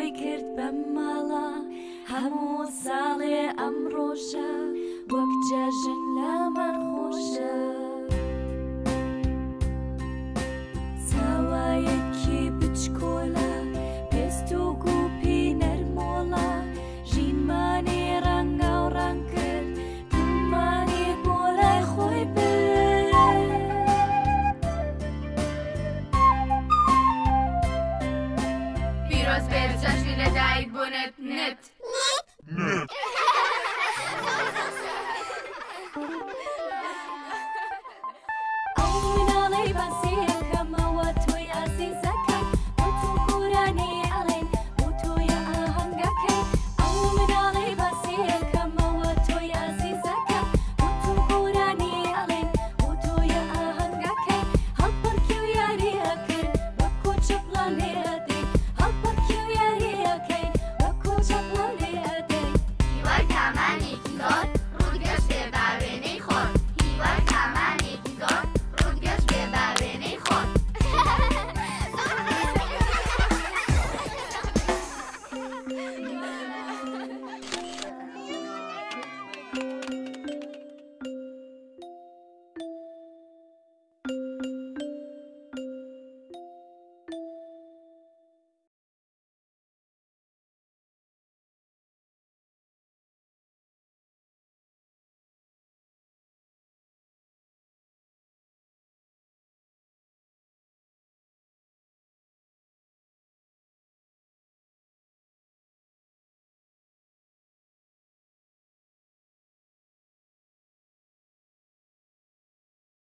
خۆی کرد بە ماڵە هەموو ساڵێ ئەمڕۆژە وەک جاشی لە دایک بۆنت نت.